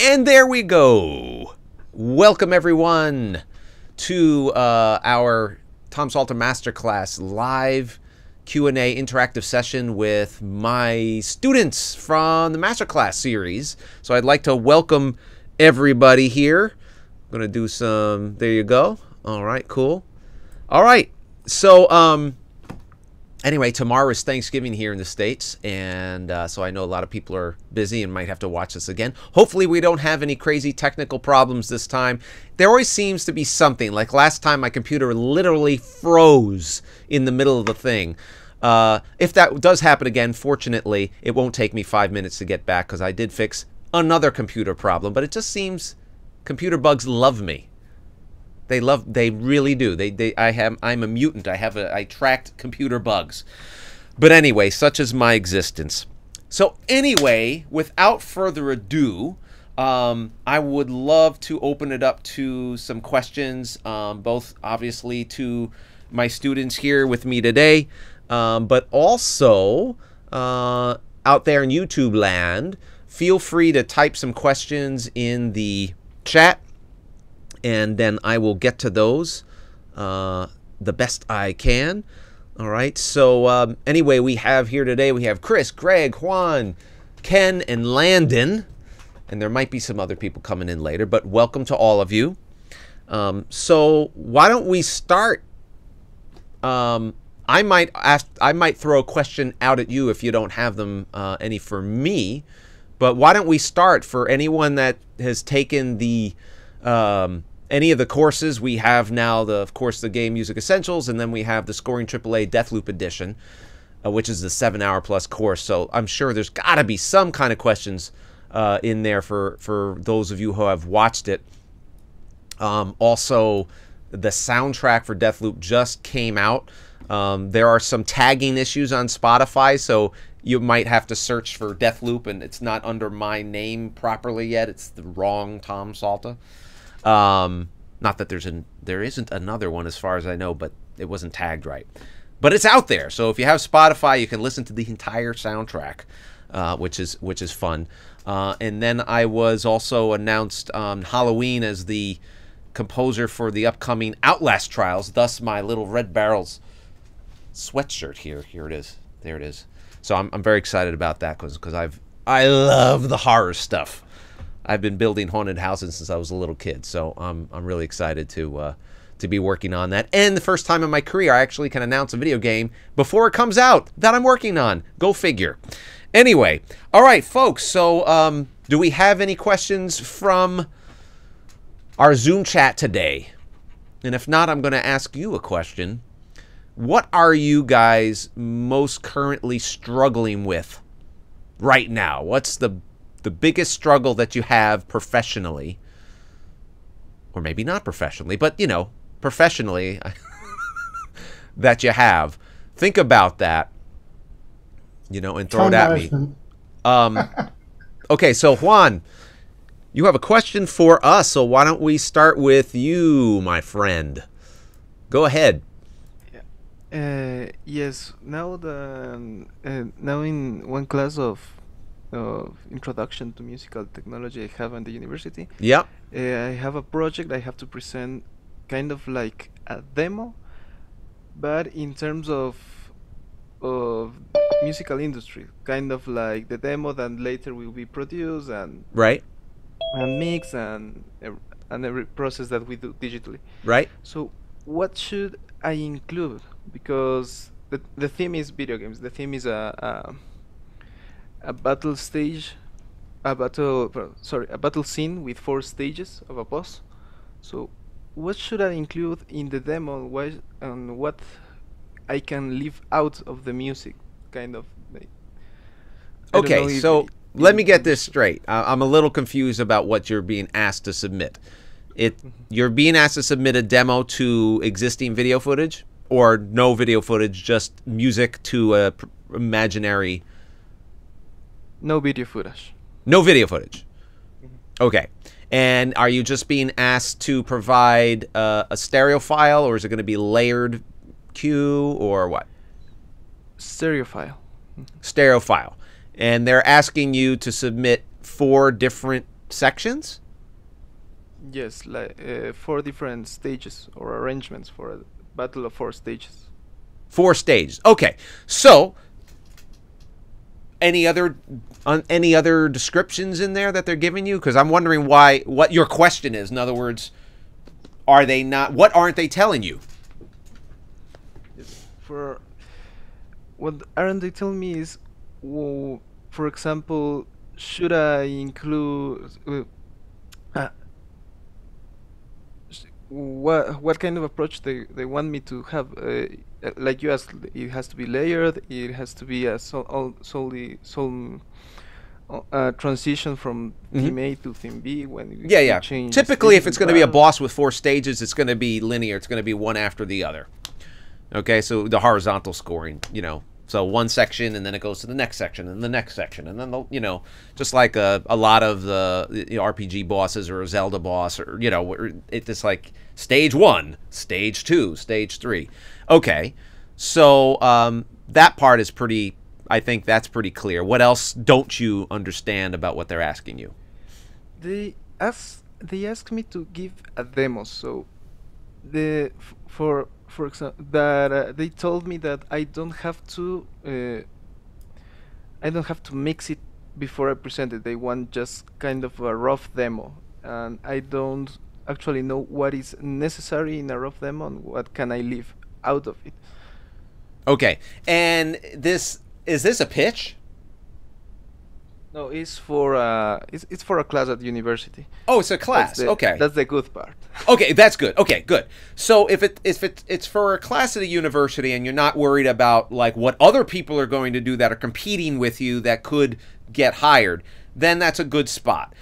And there we go. Welcome everyone to uh, our Tom Salta Masterclass live Q&A interactive session with my students from the Masterclass series. So I'd like to welcome everybody here. I'm going to do some there you go. All right, cool. All right. So um anyway, tomorrow is Thanksgiving here in the States, and uh, so I know a lot of people are busy and might have to watch this again. Hopefully, we don't have any crazy technical problems this time. There always seems to be something. Like last time, my computer literally froze in the middle of the thing. Uh, if that does happen again, fortunately, it won't take me five minutes to get back because I did fix another computer problem, but it just seems computer bugs love me. They love. They really do. They. They. I have. I'm a mutant. I have a. I tracked computer bugs. But anyway, such is my existence. So anyway, without further ado, um, I would love to open it up to some questions, um, both obviously to my students here with me today, um, but also uh, out there in YouTube land. Feel free to type some questions in the chat and then I will get to those uh, the best I can. All right. So um, anyway, we have here today we have Chris, Greg, Juan, Ken, and Landon, and there might be some other people coming in later. But welcome to all of you. Um, so why don't we start? Um, I might ask. I might throw a question out at you if you don't have them uh, any for me. But why don't we start for anyone that has taken the um, any of the courses we have now the of course the game music essentials and then we have the scoring aaa deathloop edition uh, which is the seven hour plus course. So i'm sure there's got to be some kind of questions uh, in there for for those of you who have watched it. Um, also the soundtrack for deathloop just came out. Um, there are some tagging issues on spotify so you might have to search for deathloop and it's not under my name properly yet. It's the wrong tom salta um, not that there's an there isn't another one as far as I know, but it wasn't tagged right. But it's out there, so if you have Spotify, you can listen to the entire soundtrack, uh, which is which is fun. Uh, and then I was also announced on Halloween as the composer for the upcoming Outlast trials. Thus, my little Red Barrels sweatshirt here. Here it is. There it is. So I'm, I'm very excited about that because because I've I love the horror stuff. I've been building haunted houses since I was a little kid, so I'm I'm really excited to uh, to be working on that. And the first time in my career, I actually can announce a video game before it comes out that I'm working on. Go figure. Anyway, all right, folks. So, um, do we have any questions from our Zoom chat today? And if not, I'm going to ask you a question. What are you guys most currently struggling with right now? What's the the biggest struggle that you have professionally, or maybe not professionally, but you know, professionally that you have. Think about that, you know, and throw it at me. Um, okay, so Juan, you have a question for us, so why don't we start with you, my friend? Go ahead. Uh, yes. Now the um, uh, now in one class of of introduction to musical technology I have in the university. Yeah. Uh, I have a project I have to present kind of like a demo but in terms of of musical industry kind of like the demo that later will be produced and right. and mix and and every process that we do digitally. Right. So what should i include? Because the, the theme is video games. The theme is a, a a battle stage, a battle, sorry, a battle scene with four stages of a boss. So, what should I include in the demo? Why and what I can leave out of the music, kind of. Like, okay, so let me get this straight. I'm a little confused about what you're being asked to submit. It mm-hmm. you're being asked to submit a demo to existing video footage, or no video footage, just music to a imaginary no video footage. No video footage. Okay. And are you just being asked to provide uh, a stereo file, or is it going to be layered cue, or what? Stereo file. Stereo file. And they're asking you to submit four different sections? Yes, like uh, four different stages or arrangements for a battle of four stages. Four stages. Okay. So any other on any other descriptions in there that they're giving you? Because i'm wondering why what your question is. In other words are they not what aren't they telling you? For what aren't they telling me is well, for example should i include uh, uh, what what kind of approach they, they want me to have uh, like you asked, it has to be layered. It has to be a sol- all, solely sol- uh, transition from Mhm. theme A to theme B when you yeah yeah change typically if it's going to be a boss with four stages it's going to be linear it's going to be one after the other okay so the horizontal scoring you know so one section and then it goes to the next section and the next section and then the you know just like a, a lot of the you know, rpg bosses or a zelda boss or you know it's like stage one stage two stage three. Okay so um, that part is pretty i think that's pretty clear. What else don't you understand about what they're asking you? They ask they asked me to give a demo, so the for for example that uh, they told me that I don't have to uh, I don't have to mix it before I present it. They want just kind of a rough demo, and I don't actually know what is necessary in a rough demo and what can I leave out of it. Okay, and this is this a pitch? No, it's for uh, it's it's for a class at university. Oh, it's a That's class. the- okay, that's the good part. okay, that's good. Okay, good. So if it if it it's for a class at a university and you're not worried about like what other people are going to do that are competing with you that could get hired, then that's a good spot.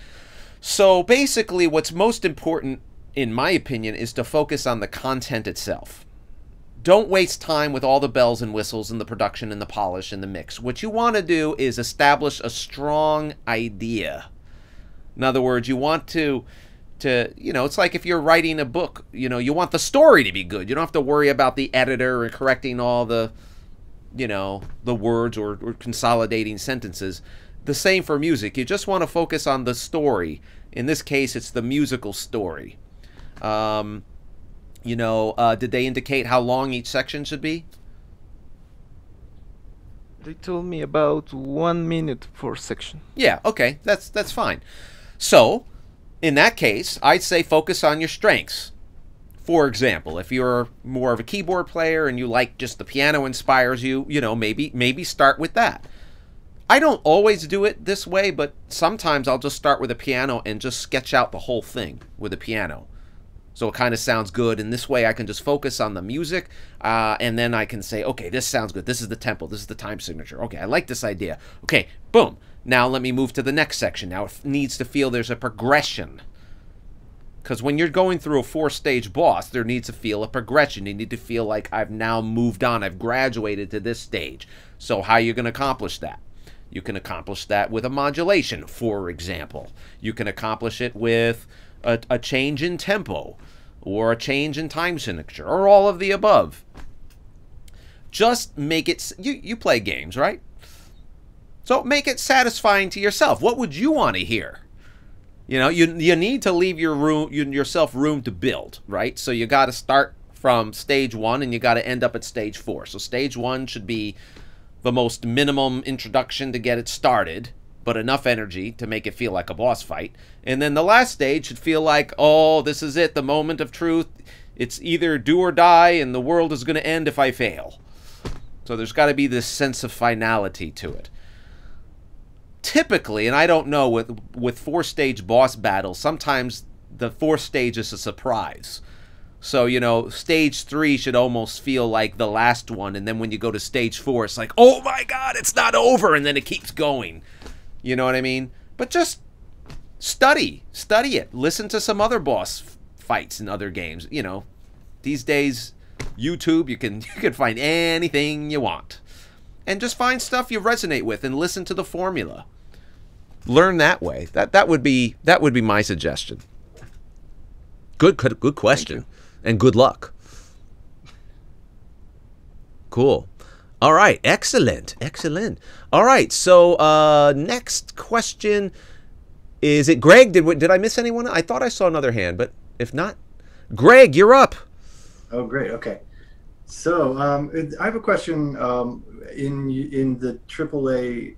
So basically, what's most important, in my opinion, is to focus on the content itself. Don't waste time with all the bells and whistles and the production and the polish and the mix. What you want to do is establish a strong idea. In other words, you want to to you know, it's like if you're writing a book, you know, you want the story to be good. You don't have to worry about the editor and correcting all the you know, the words or, or consolidating sentences. The same for music. You just want to focus on the story. In this case, it's the musical story. Um, you know, uh, did they indicate how long each section should be? They told me about one minute for section. Yeah, okay, that's that's fine. So, in that case, I'd say focus on your strengths. For example, if you're more of a keyboard player and you like just the piano inspires you, you know, maybe maybe start with that. I don't always do it this way, but sometimes I'll just start with a piano and just sketch out the whole thing with a piano. So it kind of sounds good, and this way I can just focus on the music, uh, and then I can say, okay, this sounds good. This is the tempo. This is the time signature. Okay, I like this idea. Okay, boom. Now let me move to the next section. Now it needs to feel there's a progression. Because when you're going through a four stage boss, there needs to feel a progression. You need to feel like I've now moved on, I've graduated to this stage. So, how are you going to accomplish that? You can accomplish that with a modulation, for example. You can accomplish it with a, a change in tempo, or a change in time signature, or all of the above. Just make it. You, you play games, right? So make it satisfying to yourself. What would you want to hear? You know, you you need to leave your room you, yourself room to build, right? So you got to start from stage 1 and you got to end up at stage 4. So stage 1 should be the most minimum introduction to get it started, but enough energy to make it feel like a boss fight. And then the last stage should feel like, "Oh, this is it, the moment of truth. It's either do or die and the world is going to end if I fail." So there's got to be this sense of finality to it typically, and I don't know with with four stage boss battles, sometimes the fourth stage is a surprise. So you know, stage three should almost feel like the last one, and then when you go to stage four, it's like, oh my god, it's not over, and then it keeps going. You know what I mean? But just study, study it. Listen to some other boss f- fights in other games. You know, these days, YouTube, you can you can find anything you want, and just find stuff you resonate with and listen to the formula learn that way. That that would be that would be my suggestion. Good good, good question, and good luck. Cool. All right, excellent, excellent. All right, so uh, next question Is it Greg? Did did I miss anyone? I thought I saw another hand, but if not, Greg, you're up. Oh, great. Okay. So um, I have a question. Um, in in the AAA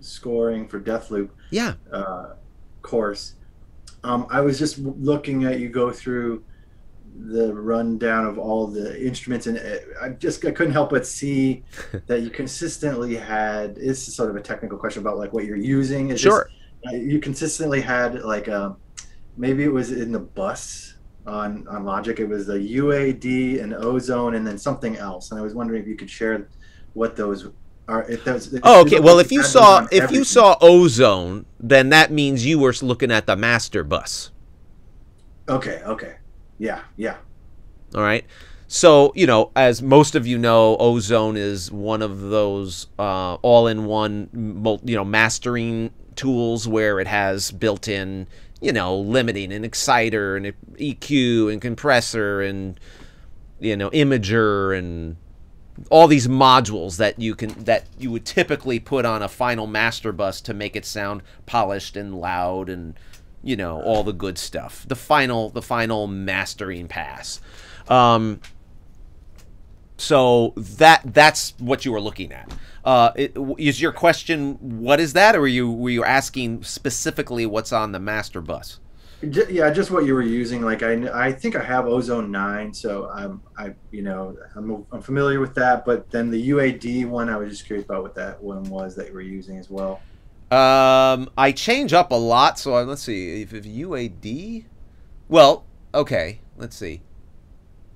scoring for Deathloop Yeah. uh, course, um, I was just looking at you go through the rundown of all the instruments, and I just I couldn't help but see that you consistently had. It's sort of a technical question about like what you're using. Just- Sure. uh, you consistently had like um, maybe it was in the bus on on Logic. It was the UAD and Ozone, and then something else. And I was wondering if you could share what those are. If those. If Oh, okay. Well, if you saw if you saw ozone, then that means you were looking at the master bus. Okay. Okay. Yeah. Yeah. All right. So, you know, as most of you know, Ozone is one of those uh, all-in-one, you know, mastering tools where it has built-in, you know, limiting and exciter and EQ and compressor and you know, imager and all these modules that you can that you would typically put on a final master bus to make it sound polished and loud and you know all the good stuff the final the final mastering pass um, so that that's what you were looking at uh, it, is your question what is that or were you were you asking specifically what's on the master bus Yeah, just what you were using. Like I, I think I have Ozone Nine, so I'm, I, you know, I'm, I'm familiar with that. But then the UAD one, I was just curious about what that one was that you were using as well. Um, I change up a lot, so I, let's see if, if UAD. Well, okay, let's see.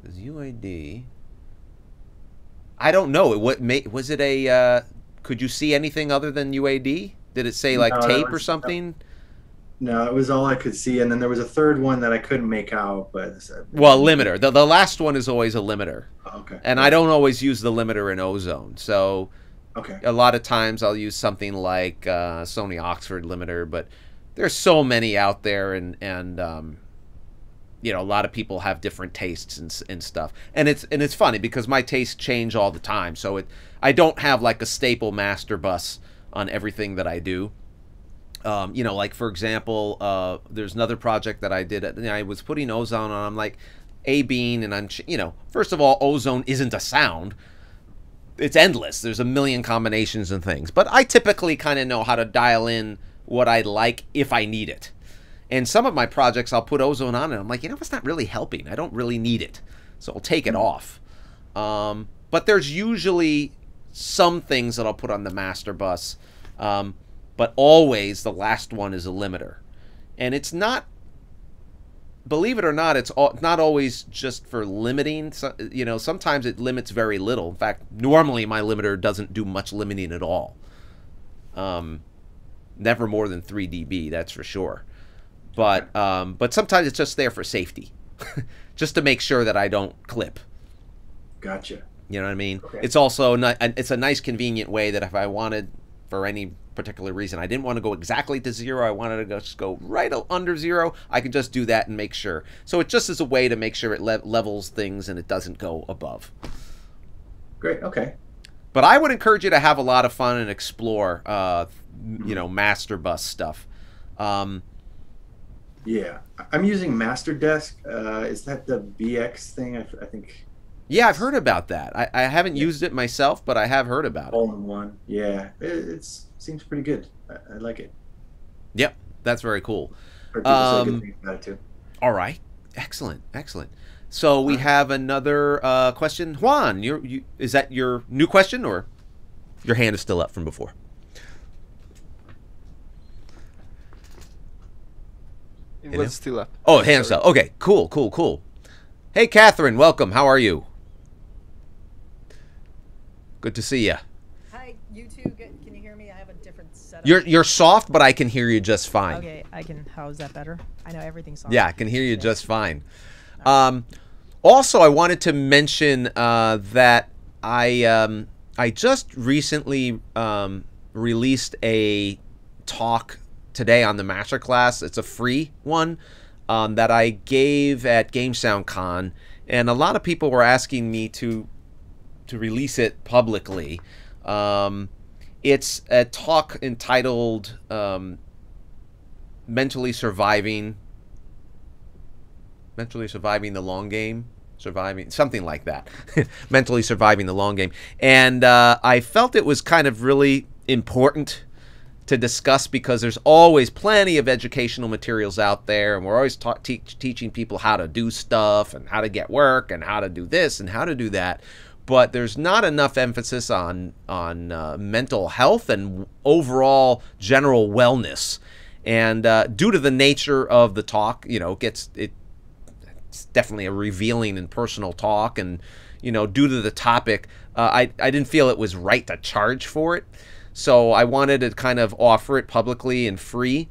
Is UAD? I don't know. It what ma- was it a? Uh, could you see anything other than UAD? Did it say like No, tape or something? No, it was all I could see, and then there was a third one that I couldn't make out. But Well, limiter. The the last one is always a limiter, Okay. and I don't always use the limiter in Ozone. So Okay. a lot of times I'll use something like uh, Sony Oxford limiter, but there's so many out there, and and um, you know a lot of people have different tastes and, and stuff, and it's and it's funny because my tastes change all the time. So it I don't have like a staple master bus on everything that I do. Um, you know, like for example, uh, there's another project that I did. and I was putting ozone on. I'm like, a bean, and I'm you know, first of all, ozone isn't a sound it's endless. There's a million combinations and things. But I typically kind of know how to dial in what I like if I need it. And some of my projects I'll put ozone on and I'm like, you know, it's not really helping. I don't really need it. So I'll take it off. Um, but there's usually some things that I'll put on the master bus. Um, but always the last one is a limiter. And it's not believe it or not, it's all, not always just for limiting. So, you know, sometimes it limits very little. In fact, normally my limiter doesn't do much limiting at all. Um, never more than 3 dB, that's for sure. But um, but sometimes it's just there for safety, just to make sure that I don't clip. Gotcha. You know what I mean? Okay. It's also and it's a nice convenient way that if I wanted for any particular reason I didn't want to go exactly to zero, I wanted to just go right under zero, I can just do that and make sure. So it just is a way to make sure it le- levels things and it doesn't go above. Great. Okay. But I would encourage you to have a lot of fun and explore, uh, you know, master bus stuff. Um, Yeah, I'm using MasterDesk. Uh, is that the BX thing? I, I think yeah, I've heard about that. I, I haven't used it myself, but I have heard about it. all in one. Yeah, it it's, seems pretty good. I, I like it. Yep, that's very cool. Heard people say Um, about it too. All right. Excellent. Excellent. So we have another uh, question. Juan, you you, is that your new question or your hand is still up from before? It was still up. Oh, hands Sorry. up. Okay, cool, cool, cool. Hey, Catherine, welcome. How are you? Good to see you. You two. Get, can you hear me? I have a different setup. You're you're soft, but I can hear you just fine. okay. I can. How is that better? I know everything's soft. Yeah, I can hear you just fine. Um, also, I wanted to mention uh, that I um, I just recently um, released a talk today on the masterclass. It's a free one um, that I gave at GameSoundCon, and a lot of people were asking me to to release it publicly. Um, it's a talk entitled um, mentally surviving mentally surviving the long game surviving something like that. Mentally surviving the long game. And uh, i felt it was kind of really important to discuss because there's always plenty of educational materials out there and we're always ta- teach, teaching people how to do stuff and how to get work and how to do this and how to do that but there's not enough emphasis on on uh, mental health and overall general wellness. And uh, due to the nature of the talk you know it gets it it's definitely a revealing and personal talk. And you know due to the topic uh, I, I didn't feel it was right to charge for it. So i wanted to kind of offer it publicly and free.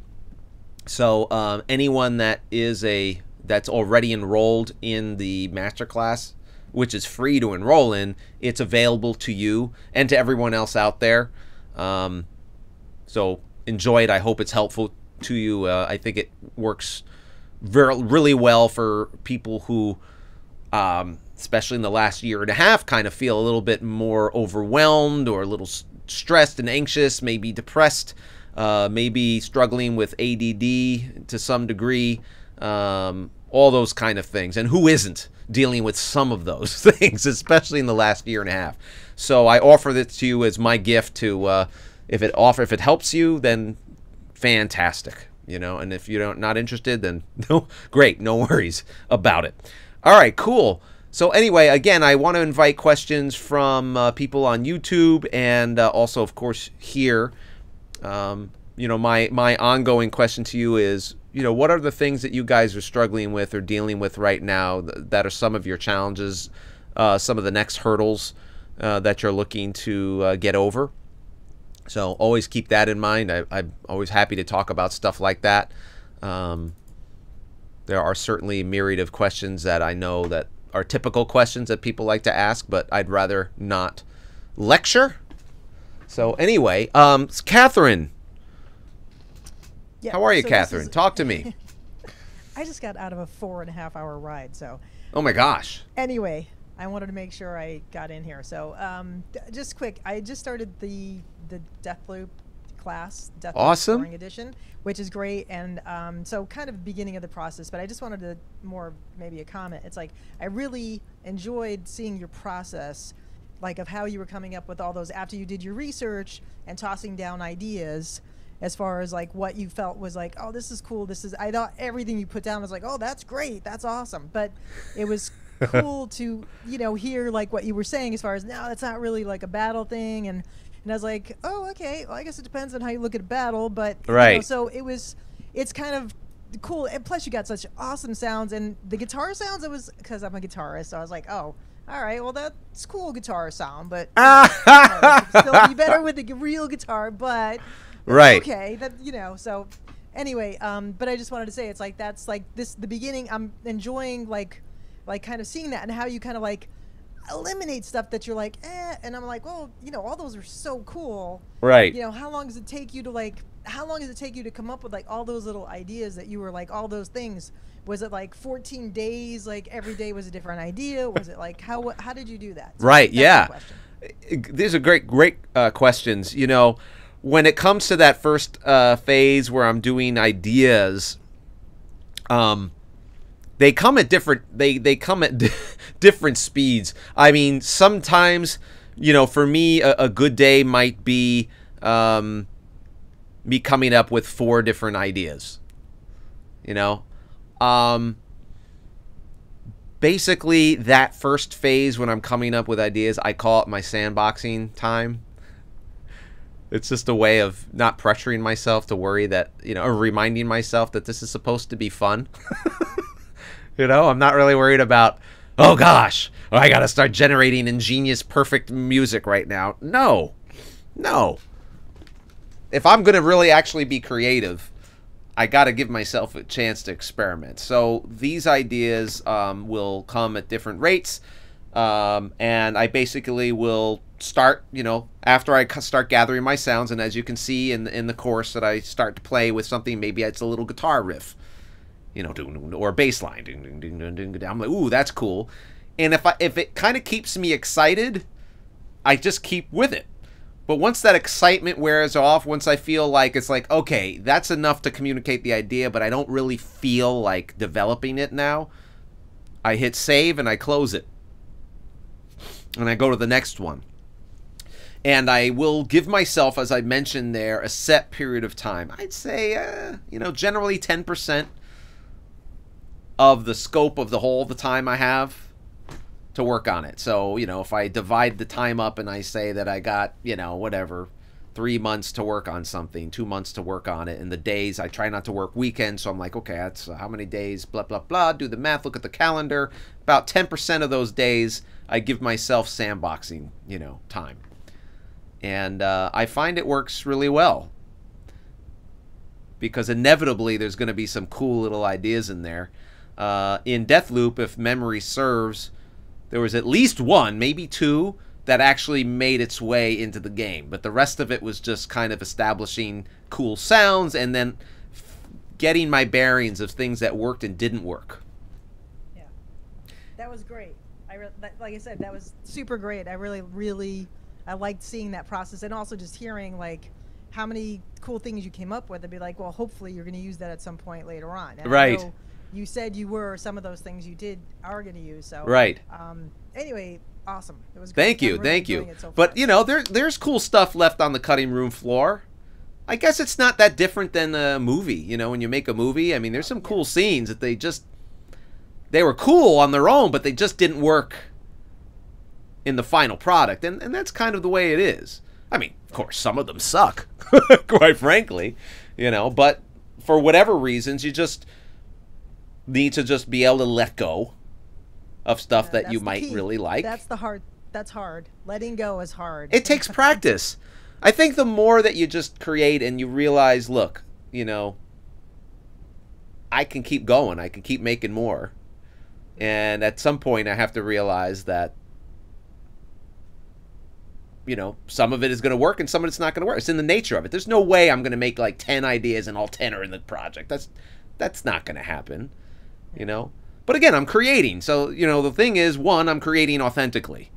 So um, anyone that is a that's already enrolled in the masterclass which is free to enroll in it's available to you and to everyone else out there. Um, so enjoy it. I hope it's helpful to you. Uh, i think it works very really well for people who um, especially in the last year and a half kind of feel a little bit more overwhelmed or a little stressed and anxious maybe depressed uh, maybe struggling with add to some degree um, all those kind of things. And who isn't dealing with some of those things especially in the last year and a half. So i offer this to you as my gift to uh, if it offer if it helps you then fantastic you know? And if you're not interested then no great no worries about it. All right cool. So anyway again i want to invite questions from uh, people on youtube and uh, also of course here. Um, you know my my ongoing question to you is you know what are the things that you guys are struggling with or dealing with right now that are some of your challenges uh, some of the next hurdles uh, that you're looking to uh, get over so always keep that in mind. I, I'm always happy to talk about stuff like that. Um, there are certainly a myriad of questions that I know that are typical questions that people like to ask, but I'd rather not lecture. So anyway, um, Catherine, Yeah, how are you, so Catherine? is- Talk to me. I just got out of a four and a half hour ride, so Oh my gosh. anyway, I wanted to make sure I got in here. So um, d- just quick, I just started the the Deathloop class, Deathloop Awesome. Scoring Edition, which is great. And um, so kind of beginning of the process, but I just wanted to more maybe a comment. It's like I really enjoyed seeing your process, like of how you were coming up with all those after you did your research and tossing down ideas. As far as like what you felt was like, oh, this is cool. This is I thought everything you put down was like, oh, that's great, that's awesome. But it was cool to you know hear like what you were saying as far as no, that's not really like a battle thing and and I was like, oh, okay. Well, I guess it depends on how you look at a battle, but you know, Right. so it was, it's kind of cool. And plus, you got such awesome sounds, and the guitar sounds. It was because I'm a guitarist, so I was like, oh, all right. Well, that's cool guitar sound, but you know, still be better with a g- real guitar. But Right. okay. That you know. So anyway, um, but I just wanted to say it's like that's like this the beginning. I'm enjoying like, like kind of seeing that and how you kind of like eliminate stuff that you're like, eh, and I'm like, well, you know, all those are so cool. Right. You know, how long does it take you to like? How long does it take you to come up with like all those little ideas that you were like all those things? Was it like 14 days? Like every day was a different idea? Was it like how how did you do that? So Right, yeah. these are great great uh, questions you know when it comes to that first uh, phase where i'm doing ideas um they come at different they they come at different speeds i mean sometimes you know for me a, a good day might be um me coming up with four different ideas you know um basically that first phase when I'm coming up with ideas, I call it my sandboxing time. It's just a way of not pressuring myself to worry that, you know, or reminding myself that this is supposed to be fun. you know, I'm not really worried about, oh gosh, I got to start generating ingenious, perfect music right now. No, no. If I'm to really actually be creative, I got to give myself a chance to experiment. So these ideas um, will come at different rates, um, and I basically will start. You know, after I start gathering my sounds, and as you can see in in the course that I start to play with something, maybe it's a little guitar riff, you know, or a bass line. Ding, ding, ding, ding, ding. I'm like, ooh, that's cool. And if I if it kind of keeps me excited, I just keep with it. But once that excitement wears off, once I feel like it's like, okay, that's enough to communicate the idea, but I don't really feel like developing it now, I hit save and I close it. And I go to the next one. And I will give myself, as I mentioned there, a set period of time. I'd say, uh, you know, generally 10% of the scope of the whole the time I have to work on it. So, you know, if I divide the time up and I say that I got, you know, whatever, three months to work on something, two months to work on it, and the days I try not to work weekends, so I'm like, okay, that's uh, how many days, blah, blah, blah, do the math, look at the calendar. About 10% of those days, I give myself sandboxing, you know, time. And uh, I find it works really well because inevitably there's going to be some cool little ideas in there. Uh, in Deathloop, if memory serves, there was at least one, maybe two, that actually made its way into the game. But the rest of it was just kind of establishing cool sounds and then getting my bearings of things that worked and didn't work. Yeah, that was great. I re- that, like I said, that was super great. I really, really, I liked seeing that process and also just hearing like how many cool things you came up with. I'd be like, well, hopefully you're going to use that at some point later on. And Right. You said you were some of those things you did are going to use. So Right. Um. Anyway, awesome. It was. Great. Thank you, really thank you. so but you know, there there's cool stuff left on the cutting room floor. I guess it's not that different than a movie. You know, when you make a movie, I mean, there's some cool scenes that they just they were cool on their own, but they just didn't work in the final product, and and that's kind of the way it is. I mean, of course, some of them suck, quite frankly, you know, but for whatever reasons, you just need to just be able to let go of stuff Yeah, that you might key. really like. That's the hard. That's hard. Letting go is hard. It takes practice. I think the more that you just create and you realize, look, you know, I can keep going. I can keep making more. And at some point, I have to realize that, you know, some of it is going to work and some of it's not going to work. It's in the nature of it. There's no way I'm going to make like 10 ideas and all 10 are in the project. That's that's not going to happen, you know? But again, I'm creating. So, you know, the thing is, one, I'm creating authentically.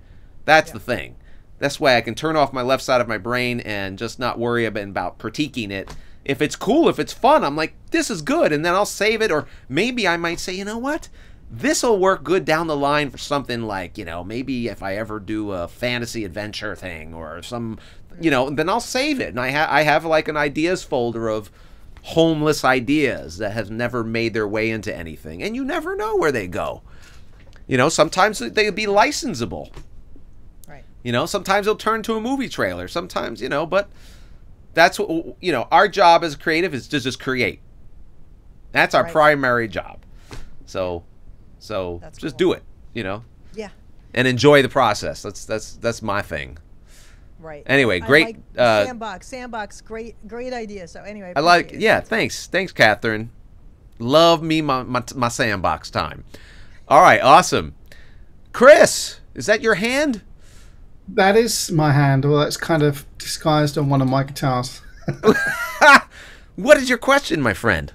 That's the thing. That's why I can turn off my left side of my brain and just not worry about, about critiquing it. If it's cool, if it's fun, I'm like, this is good. And then I'll save it. Or maybe I might say, you know what? This will work good down the line for something like, you know, maybe if I ever do a fantasy adventure thing or some, you know, then I'll save it. And I, ha- I have like an ideas folder of homeless ideas that have never made their way into anything. And you never know where they go. You know, sometimes they'll be licensable. Right. You know, sometimes it'll turn to a movie trailer. Sometimes, you know, but that's what you know. Our job as creative is to just create. That's our Right. primary job. So, so That's just cool. do it. You know, Yeah. and enjoy the process. That's that's that's my thing. Right. Anyway, I great, like uh, sandbox. Sandbox. Great. Great idea. So anyway. I like. it. Yeah, thanks, thanks, Catherine. Love me my, my my sandbox time. All right, awesome. Chris, is that your hand? That is my hand, Well, that's kind of disguised on one of my guitars. What is your question, my friend?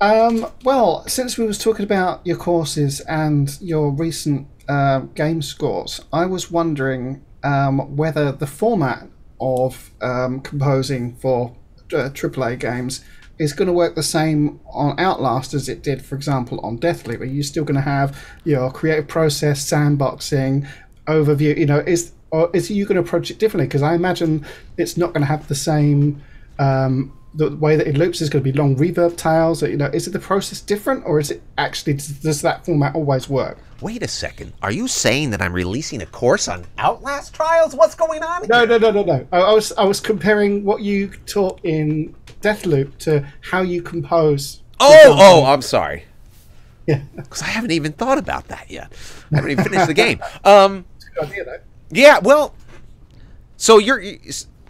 Um, well, since we was talking about your courses and your recent uh, game scores, I was wondering um, whether the format of um, composing for uh, AAA games is going to work the same on Outlast as it did, for example, on Deathloop. Are you still going to have your creative process, sandboxing, overview? You know, is or is you going to approach it differently? Because I imagine it's not going to have the same um, the way that it loops is going to be long reverb tails. You know, is it the process different, or is it actually does that format always work? Wait a second. Are you saying that I'm releasing a course on Outlast trials? What's going on? No, no, no, no, no. I, I was I was comparing what you taught in Deathloop to how you compose. Oh, oh, I'm sorry. yeah. Because I haven't even thought about that yet. I haven't even finished the game. Um, Good idea, though. yeah, well, so you're.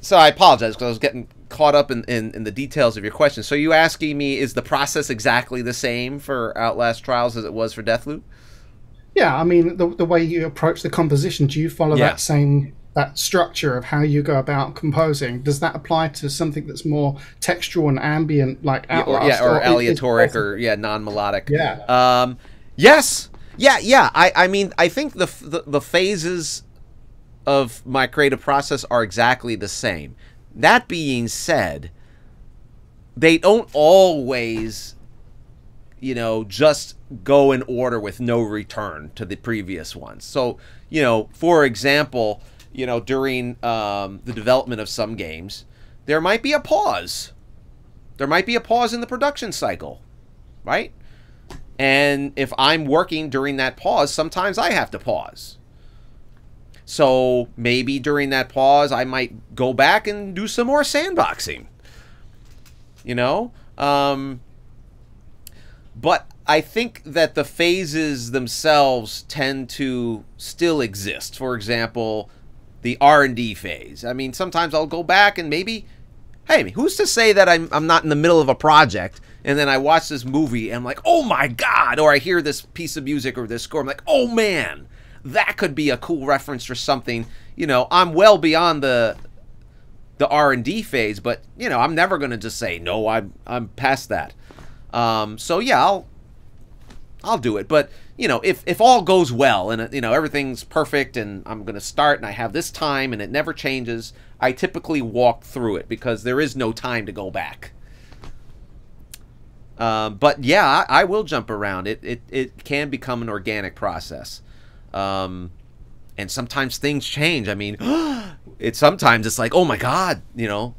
So I apologize because I was getting caught up in, in, in the details of your question. So you asking me, is the process exactly the same for Outlast Trials as it was for Deathloop? Yeah, I mean the the way you approach the composition. Do you follow Yeah. that same that structure of how you go about composing? Does that apply to something that's more textual and ambient, like or, Outlast? yeah, or, is- is aleatoric or yeah, non-melodic. Yeah. Um, yes. Yeah, yeah. I, I mean, I think the, the the phases of my creative process are exactly the same. That being said, they don't always, you know, just go in order with no return to the previous ones. So, you know, for example, you know, during um, the development of some games, there might be a pause. There might be a pause in the production cycle, right? And if I'm working during that pause, sometimes I have to pause. So maybe during that pause, I might go back and do some more sandboxing. You know? Um, but I think that the phases themselves tend to still exist. For example, the R&D phase. I mean, sometimes I'll go back and maybe hey, who's to say that I'm, I'm not in the middle of a project and then I watch this movie and I'm like, oh my god, or I hear this piece of music or this score, I'm like, oh man, that could be a cool reference for something. You know, I'm well beyond the the R and D phase, but you know, I'm never gonna just say no. I'm I'm past that. Um, so yeah, I'll I'll do it. But you know, if if all goes well and you know everything's perfect and I'm gonna start and I have this time and it never changes, I typically walk through it because there is no time to go back. Um, but yeah, I, I, will jump around. It, it it can become an organic process, um, and sometimes things change. I mean, it sometimes it's like, oh my god, you know,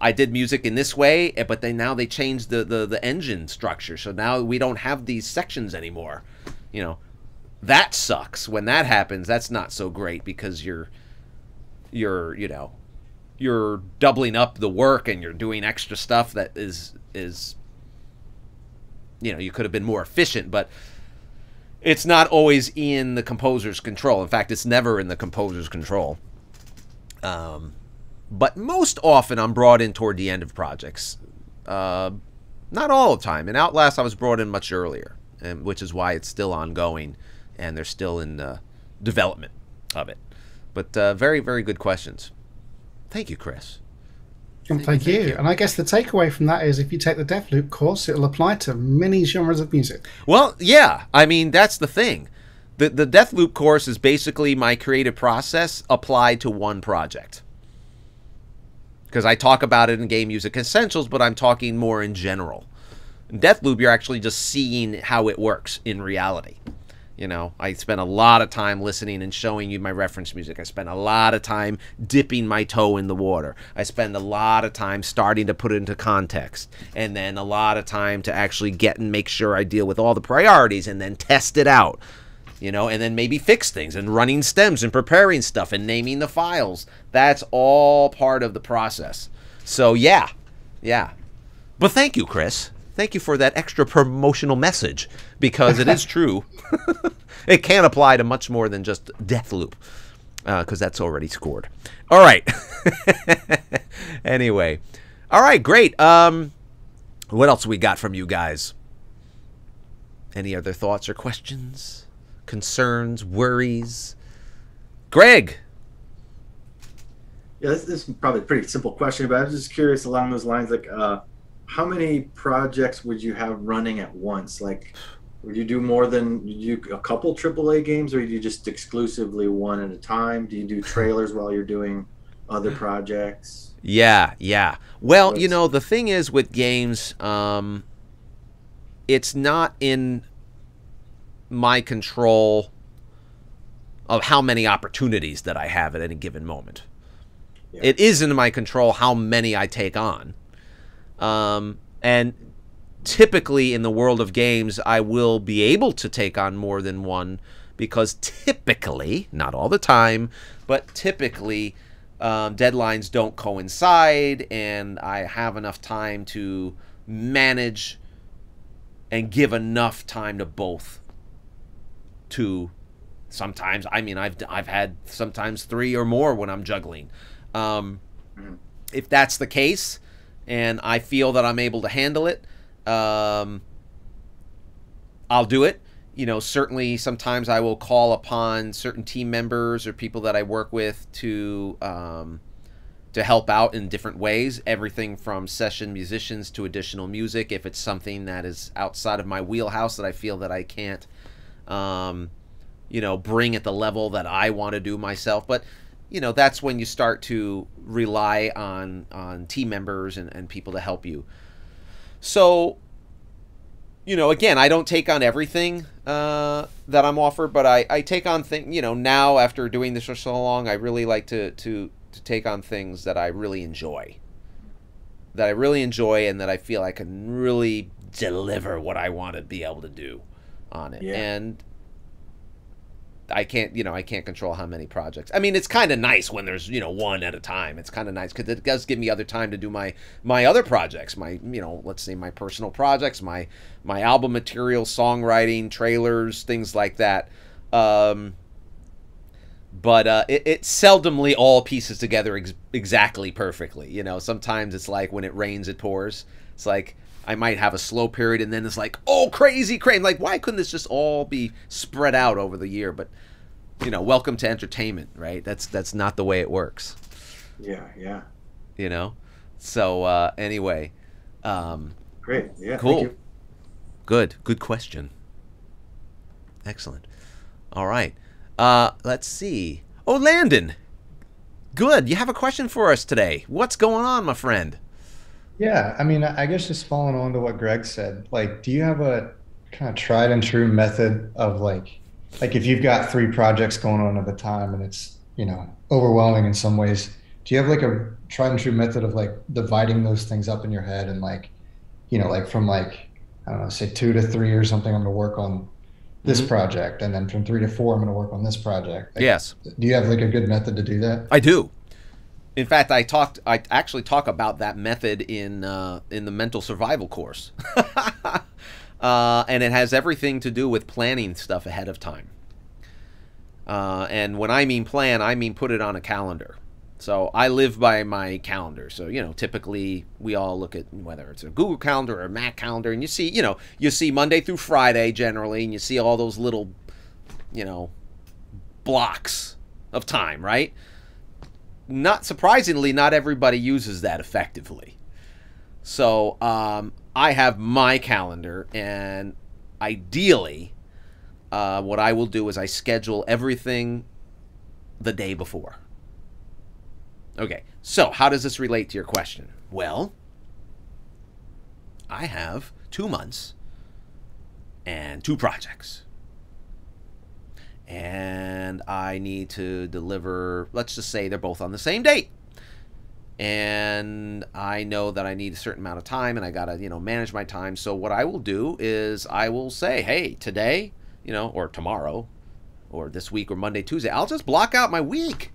I did music in this way, eh, but then now they changed the, the the engine structure, so now we don't have these sections anymore. You know, that sucks. When that happens, that's not so great because you're you're you know you're doubling up the work and you're doing extra stuff that is is you know you could have been more efficient but it's not always in the composer's control in fact it's never in the composer's control um, but most often i'm brought in toward the end of projects uh, not all the time in outlast i was brought in much earlier and which is why it's still ongoing and they're still in the development of it but uh, very very good questions thank you chris and thank, you. you. And I guess the takeaway from that is if you take the Deathloop course, it'll apply to many genres of music. Well, yeah. I mean, that's the thing. The, the Deathloop course is basically my creative process applied to one project. Because I talk about it in Game Music Essentials, but I'm talking more in general. In Deathloop, you're actually just seeing how it works in reality. You know, I spent a lot of time listening and showing you my reference music. I spent a lot of time dipping my toe in the water. I spend a lot of time starting to put it into context. And then a lot of time to actually get and make sure I deal with all the priorities and then test it out. You know, and then maybe fix things and running stems and preparing stuff and naming the files. That's all part of the process. So, yeah. Yeah. But thank you, Chris thank you for that extra promotional message because it is true. it can apply to much more than just Deathloop because uh, that's already scored. All right. anyway, all right, great. Um, what else we got from you guys? Any other thoughts or questions, concerns, worries? Greg. Yeah, this, this is probably a pretty simple question, but I was just curious along those lines. Like, uh, how many projects would you have running at once? Like, would you do more than you a couple AAA games, or do you just exclusively one at a time? Do you do trailers while you're doing other projects? Yeah, yeah. Well, What's... you know, the thing is with games, um, it's not in my control of how many opportunities that I have at any given moment. Yeah. It is in my control how many I take on. Um, and typically in the world of games, I will be able to take on more than one because typically, not all the time, but typically, um, deadlines don't coincide, and I have enough time to manage and give enough time to both. To sometimes, I mean, I've I've had sometimes three or more when I'm juggling. Um, mm-hmm. if that's the case, and I feel that I'm able to handle it, um, I'll do it. You know, certainly sometimes I will call upon certain team members or people that I work with to um, to help out in different ways. Everything from session musicians to additional music. If it's something that is outside of my wheelhouse that I feel that I can't, um, you know, bring at the level that I want to do myself. But you know, that's when you start to rely on on team members and, and people to help you. So, you know, again, I don't take on everything uh, that I'm offered, but I, I take on things. You know, now after doing this for so long, I really like to to to take on things that I really enjoy. That I really enjoy and that I feel I can really deliver what I want to be able to do on it. Yeah. And I can't, you know, I can't control how many projects. I mean, it's kind of nice when there's, you know, one at a time. It's kind of nice because it does give me other time to do my my other projects, my, you know, let's say my personal projects, my my album material, songwriting, trailers, things like that. Um, but uh, it, it seldomly all pieces together ex- exactly perfectly. You know, sometimes it's like when it rains, it pours. It's like I might have a slow period, and then it's like, oh, crazy, crazy. Like, why couldn't this just all be spread out over the year? But you know, welcome to entertainment, right? That's that's not the way it works. Yeah, yeah. You know. So uh, anyway, um, Great. Yeah. Cool. Thank you. Good. Good question. Excellent. All right. Uh, let's see. Oh, Landon. Good. You have a question for us today. What's going on, my friend? Yeah, I mean, I guess just following on to what Greg said, like, do you have a kind of tried and true method of like, like if you've got three projects going on at a time and it's, you know, overwhelming in some ways, do you have like a tried and true method of like dividing those things up in your head and like, you know, like from like, I don't know, say two to three or something, I'm going to work on this Mhm. project. And then from three to four, I'm going to work on this project. Like, Yes, Do you have like a good method to do that? I do. In fact, I talked. I actually talk about that method in uh, in the mental survival course, uh, and it has everything to do with planning stuff ahead of time. Uh, and when I mean plan, I mean put it on a calendar. So I live by my calendar. So you know, typically we all look at whether it's a Google Calendar or a Mac calendar, and you see, you know, you see Monday through Friday generally, and you see all those little, you know, blocks of time, right? Not surprisingly, not everybody uses that effectively. So um, I have my calendar, and ideally, uh, what I will do is I schedule everything the day before. Okay, so how does this relate to your question? Well, I have two months and two projects. And I need to deliver, let's just say they're both on the same date. And I know that I need a certain amount of time and I got to, you know, manage my time. So what I will do is I will say, hey, today, you know, or tomorrow, or this week, or Monday, Tuesday, I'll just block out my week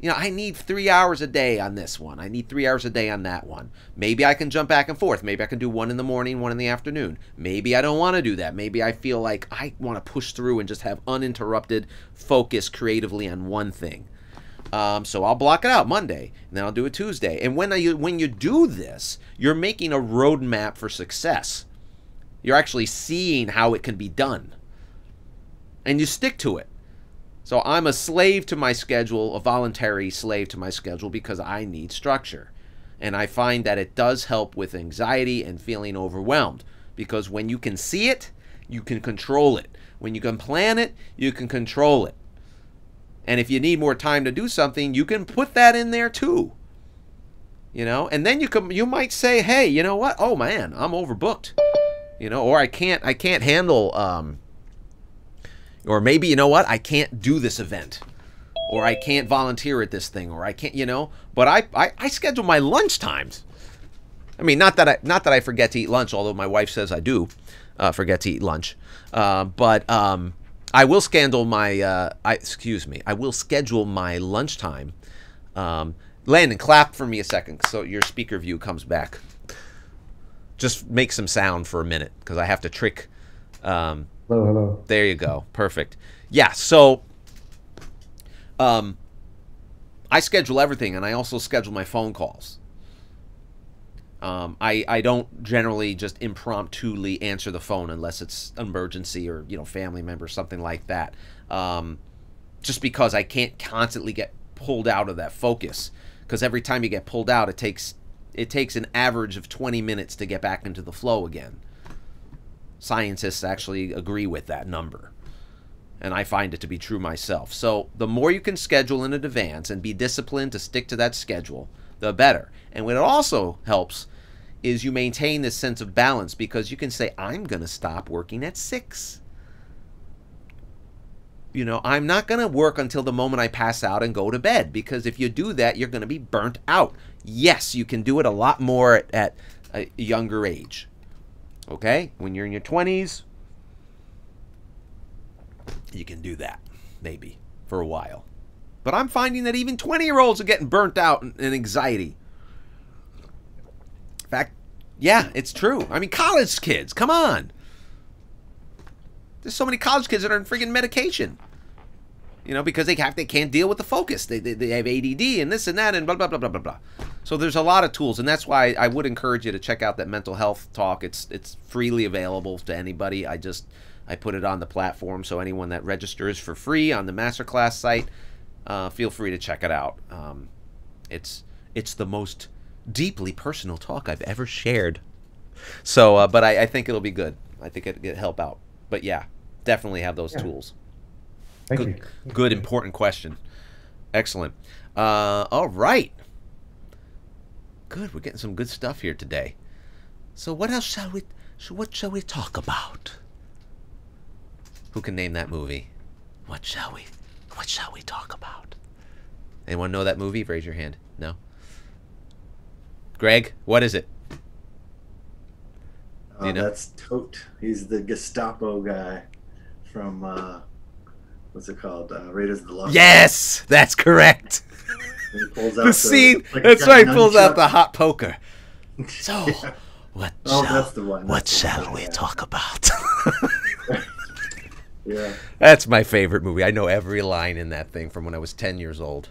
you know, I need three hours a day on this one. I need three hours a day on that one. Maybe I can jump back and forth. Maybe I can do one in the morning, one in the afternoon. Maybe I don't want to do that. Maybe I feel like I want to push through and just have uninterrupted focus creatively on one thing. Um, so I'll block it out Monday, and then I'll do it Tuesday. And when I, when you do this, you're making a roadmap for success. You're actually seeing how it can be done, and you stick to it. So I'm a slave to my schedule, a voluntary slave to my schedule because I need structure. And I find that it does help with anxiety and feeling overwhelmed because when you can see it, you can control it. When you can plan it, you can control it. And if you need more time to do something, you can put that in there too. You know, and then you can you might say, "Hey, you know what? Oh man, I'm overbooked." You know, or I can't I can't handle um or maybe you know what? I can't do this event. Or i can't volunteer at this thing. Or i can't you know? But i i, I schedule my lunch times. I mean not that i not that i forget to eat lunch although my wife says i do uh, forget to eat lunch. Uh, but um, i will schedule my uh, I, excuse me i will schedule my lunchtime um, landon clap for me a second so your speaker view comes back. Just make some sound for a minute because i have to trick um, Hello, hello. there you go. Perfect. Yeah, so um I schedule everything and I also schedule my phone calls. Um, I, I don't generally just impromptuly answer the phone unless it's emergency or you know family member something like that. Um, just because I can't constantly get pulled out of that focus because every time you get pulled out it takes it takes an average of 20 minutes to get back into the flow again scientists actually agree with that number. And I find it to be true myself. So the more you can schedule in advance and be disciplined to stick to that schedule, the better. And what it also helps is you maintain this sense of balance because you can say, I'm going to stop working at six. You know, I'm not going to work until the moment I pass out and go to bed because if you do that, you're going to be burnt out. Yes, you can do it a lot more at, at a younger age. Okay? When you're in your 20s, you can do that, maybe, for a while. But I'm finding that even 20 year olds are getting burnt out and, and anxiety. In fact, yeah, it's true. I mean, college kids, come on. There's so many college kids that are on freaking medication. You know, because they have they can't deal with the focus. They, they, they have ADD and this and that and blah blah blah blah blah blah. So there's a lot of tools, and that's why I would encourage you to check out that mental health talk. It's it's freely available to anybody. I just I put it on the platform, so anyone that registers for free on the masterclass site, uh, feel free to check it out. Um, it's it's the most deeply personal talk I've ever shared. So, uh, but I, I, think it'll be good. I think it, will help out. But yeah, definitely have those yeah. tools. Thank good, you. Good, important question. Excellent. Uh, all right. Good. We're getting some good stuff here today. So what else shall we? So what shall we talk about? Who can name that movie? What shall we? What shall we talk about? Anyone know that movie? Raise your hand. No. Greg, what is it? Uh, you know? That's Toht. He's the Gestapo guy from uh, what's it called? Uh, Raiders of the Lost. Yes, that's correct. the, the scene. Like that's right. He pulls out the hot poker. So, yeah. what? Oh, shall, that's the one. That's what the shall one, we yeah. talk about? yeah. That's my favorite movie. I know every line in that thing from when I was ten years old.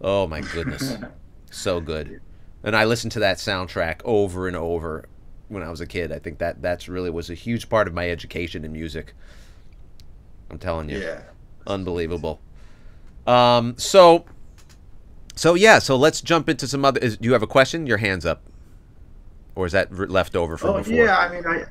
Oh my goodness, so good. And I listened to that soundtrack over and over when I was a kid. I think that that's really was a huge part of my education in music. I'm telling you. Yeah. Unbelievable. Um, so, so yeah, so let's jump into some other. Is, do you have a question? Your hands up, or is that left over from oh, before? Yeah, I mean, I,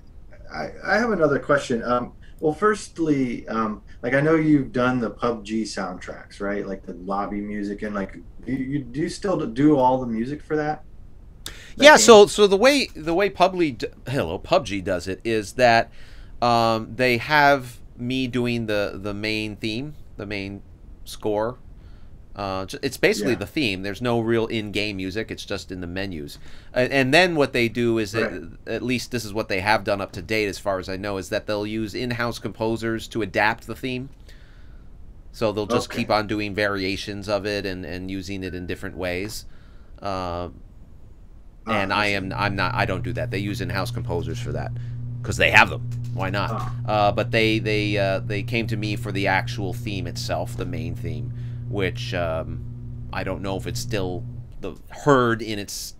I, I have another question. Um, well, firstly, um, like I know you've done the PUBG soundtracks, right? Like the lobby music, and like, do you, do you still do all the music for that? that yeah. Game? So, so the way the way PUBG hello PUBG does it is that um, they have me doing the the main theme, the main score. Uh, it's basically yeah. the theme. There's no real in-game music. It's just in the menus. And, and then what they do is, right. at least this is what they have done up to date, as far as I know, is that they'll use in-house composers to adapt the theme. So they'll just okay. keep on doing variations of it and, and using it in different ways. Uh, and uh, I am I'm not I don't do that. They use in-house composers for that because they have them. Why not? Ah. Uh, but they they uh, they came to me for the actual theme itself, the main theme, which um, I don't know if it's still the heard in its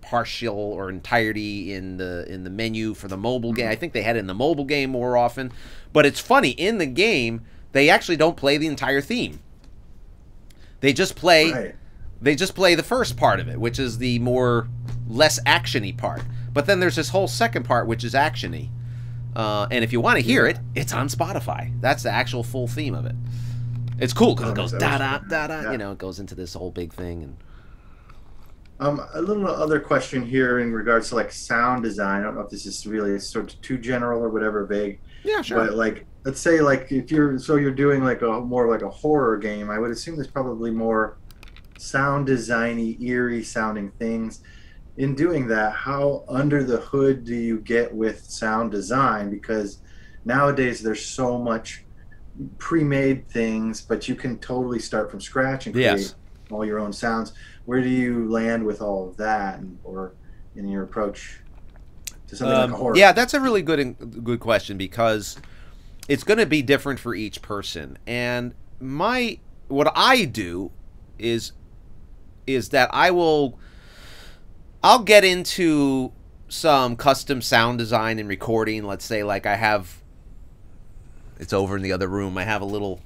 partial or entirety in the in the menu for the mobile game. I think they had it in the mobile game more often. But it's funny in the game they actually don't play the entire theme. They just play right. they just play the first part of it, which is the more less actiony part. But then there's this whole second part which is actiony. Uh, and if you want to hear it, it's on Spotify. That's the actual full theme of it. It's cool because it goes da da da da. You know, it goes into this whole big thing. And um, a little other question here in regards to like sound design. I don't know if this is really sort of too general or whatever, vague. Yeah, sure. But like, let's say like if you're so you're doing like a more like a horror game, I would assume there's probably more sound designy, eerie sounding things in doing that, how under the hood do you get with sound design? Because nowadays there's so much pre-made things, but you can totally start from scratch and create yes. all your own sounds. Where do you land with all of that, or in your approach to something um, like a horror? Yeah, that's a really good good question because it's going to be different for each person. And my what I do is is that I will I'll get into some custom sound design and recording. Let's say like I have it's over in the other room. I have a little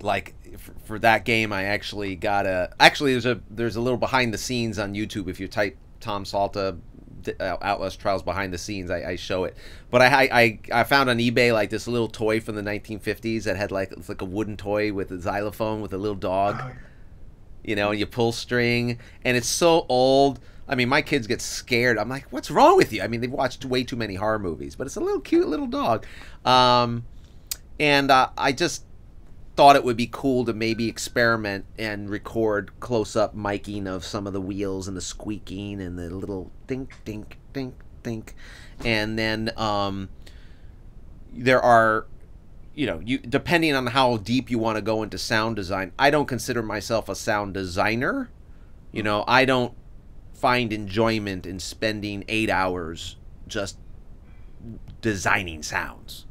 like for, for that game I actually got a actually there's a there's a little behind the scenes on YouTube if you type Tom Salta uh, Outlast Trials behind the scenes, I, I show it. But I, I I found on eBay like this little toy from the 1950s that had like it's like a wooden toy with a xylophone with a little dog, Oh, you know, and you pull string, and it's so old. I mean, my kids get scared. I'm like, what's wrong with you? I mean, they've watched way too many horror movies, but it's a little cute little dog. Um, and uh, I just thought it would be cool to maybe experiment and record close-up miking of some of the wheels and the squeaking and the little dink, dink, dink, dink, and then um, there are you know, you depending on how deep you want to go into sound design. I don't consider myself a sound designer. You know, I don't find enjoyment in spending eight hours just designing sounds.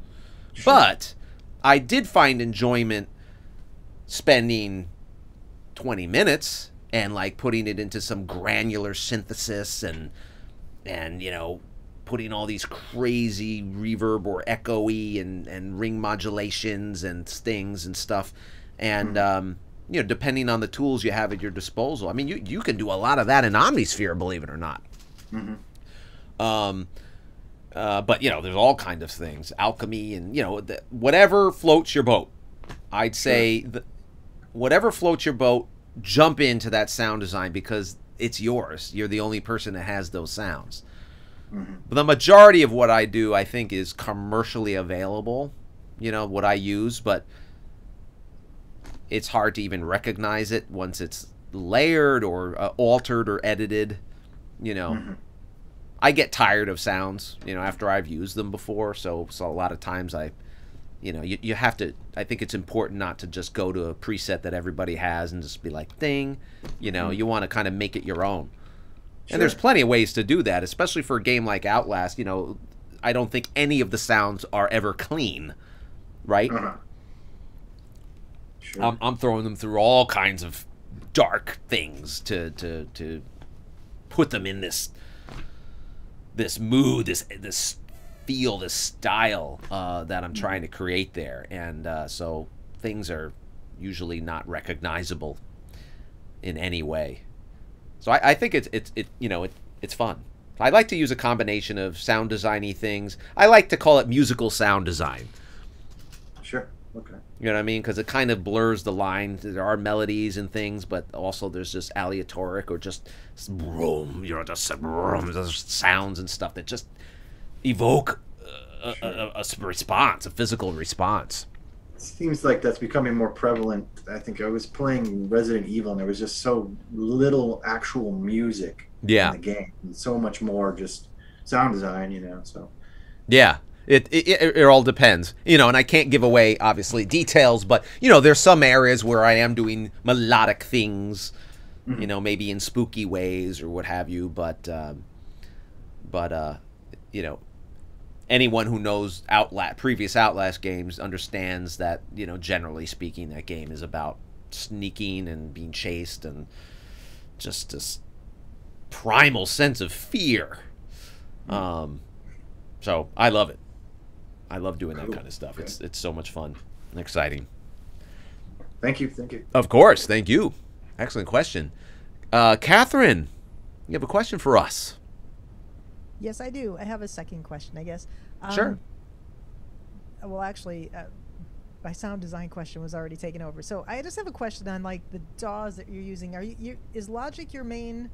But I did find enjoyment spending 20 minutes and like putting it into some granular synthesis and and you know putting all these crazy reverb or echoey and and ring modulations and stings and stuff. And um you know depending on the tools you have at your disposal. I mean you you can do a lot of that in omnisphere believe it or not. Um uh, but you know there's all kind of things. Alchemy and you know the, whatever floats your boat. I'd say the, whatever floats your boat jump into that sound design because it's yours. You're the only person that has those sounds. But the majority of what i do i think is commercially available you know what i use but it's hard to even recognize it once it's layered or uh, altered or edited you know I get tired of sounds, you know, after I've used them before. So, so a lot of times I, you know, you, you have to. I think it's important not to just go to a preset that everybody has and just be like, "Thing," you know. You want to kind of make it your own. And there's plenty of ways to do that, especially for a game like Outlast. You know, I don't think any of the sounds are ever clean, right? Uh-huh. Sure. I'm, I'm throwing them through all kinds of dark things to to to put them in this this mood, this this feel, this style uh, that I'm trying to create there, and uh, so things are usually not recognizable in any way. So I, I think it's it's it you know it it's fun. I like to use a combination of sound designy things. I like to call it musical sound design. Sure. Okay. You know what I mean? Because it kind of blurs the line. There are melodies and things, but also there's just aleatoric or just boom, you know, just sounds and stuff that just evoke a response, a physical response. It seems like that's becoming more prevalent. I think I was playing Resident Evil and there was just so little actual music Yeah, in the game, and so much more just sound design. You know, so yeah. It, it it it all depends, you know, and I can't give away obviously details, but you know, there's some areas where I am doing melodic things, you know, maybe in spooky ways or what have you, but um, but uh, you know, anyone who knows Outlast previous Outlast games understands that you know generally speaking that game is about sneaking and being chased and just this primal sense of fear. Um, so I love it. I love doing that kind of stuff. Okay. It's it's so much fun and exciting. thank you, thank you. Of course, thank you. Excellent question, uh, Catherine. You have a question for us? Yes, I do. I have a second question, I guess. Sure. Um, well, actually, uh, my sound design question was already taken over. So I just have a question on like the DAWs that you're using. Are you, you is Logic your main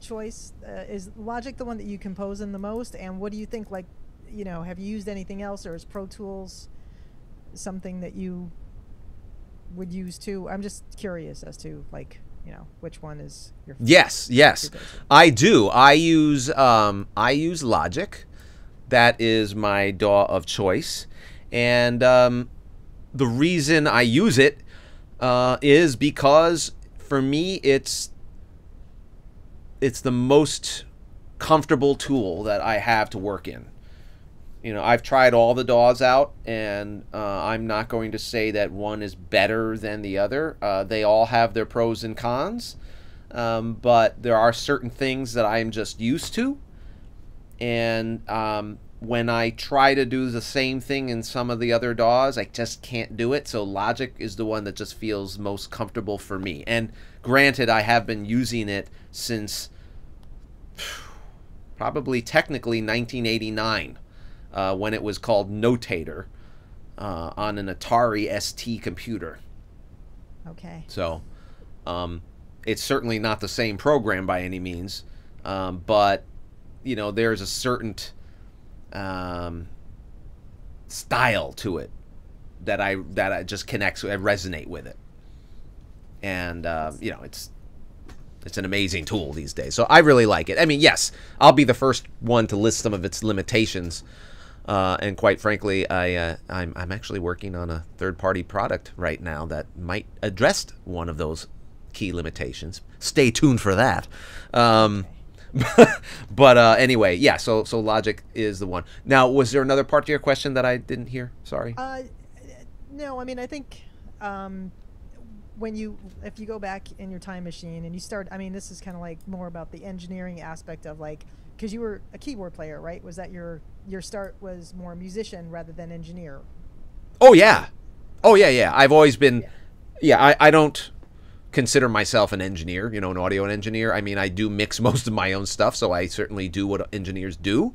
choice? Uh, is Logic the one that you compose in the most? And what do you think? Like, you know, have you used anything else, or is Pro Tools something that you would use too? I'm just curious as to like, you know, which one is your Favorite. Yes, yes. I do. I use um, I use Logic. That is my DAW of choice, and um, the reason I use it uh, is because for me it's it's the most comfortable tool that I have to work in. You know, I've tried all the DAWs out, and uh, I'm not going to say that one is better than the other. Uh, they all have their pros and cons, um, but there are certain things that I am just used to. And um, when I try to do the same thing in some of the other DAWs, I just can't do it. So Logic is the one that just feels most comfortable for me. And granted, I have been using it since probably technically 1989, uh, when it was called Notator uh, on an Atari ST computer. Okay. So, um, it's certainly not the same program by any means, um, but you know, there's a certain um, style to it that I that I just connects, I resonate with it, and uh, you know, it's it's an amazing tool these days. So I really like it. I mean, yes, I'll be the first one to list some of its limitations. Uh, and quite frankly, I uh, I'm, I'm actually working on a third-party product right now that might address one of those key limitations. Stay tuned for that. Um, but uh, anyway, yeah. So so Logic is the one. Now, was there another part to your question that I didn't hear? Sorry. Uh, no, I mean I think um, when you if you go back in your time machine and you start, I mean this is kind of like more about the engineering aspect of like because you were a keyboard player, right? Was that your your start was more musician rather than engineer? Oh yeah, oh yeah, yeah. I've always been. Yeah, I, I don't consider myself an engineer, you know, an audio engineer. I mean, I do mix most of my own stuff, so I certainly do what engineers do,